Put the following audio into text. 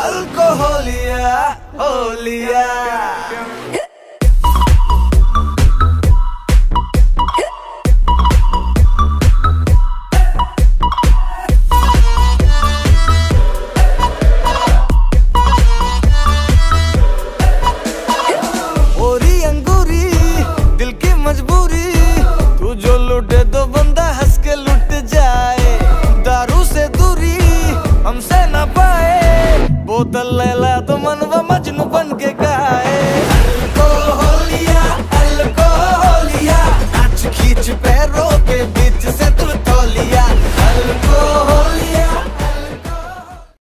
अल्कोहलिया होलिया। ಹೋದಲ್ಲೆಲ್ಲ ಅದು ಮನ್ವ